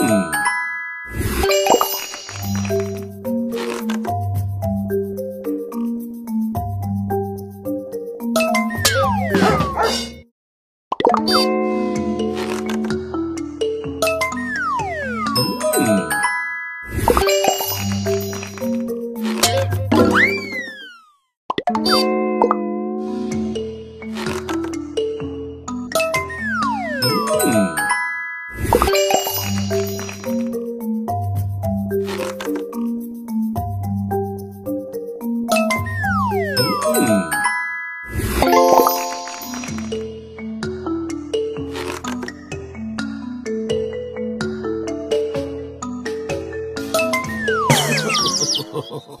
Hmm. 嗯。哈哈。